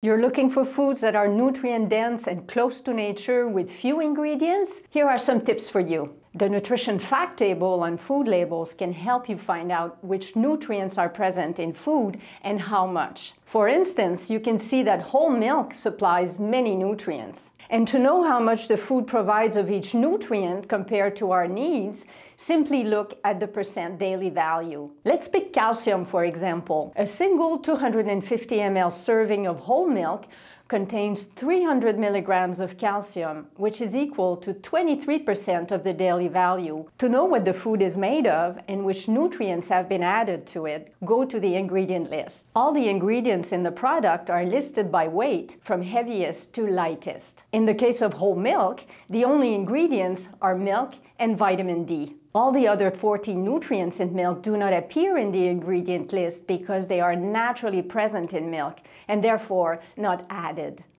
You're looking for foods that are nutrient dense and close to nature with few ingredients? Here are some tips for you. The nutrition fact table on food labels can help you find out which nutrients are present in food and how much. For instance, you can see that whole milk supplies many nutrients. And to know how much the food provides of each nutrient compared to our needs, simply look at the percent daily value. Let's pick calcium for example. A single 250 ml serving of whole milk contains 300 milligrams of calcium, which is equal to 23% of the daily value. To know what the food is made of and which nutrients have been added to it, go to the ingredient list. All the ingredients in the product are listed by weight, from heaviest to lightest. In the case of whole milk, the only ingredients are milk and vitamin D. All the other 14 nutrients in milk do not appear in the ingredient list because they are naturally present in milk and therefore not added.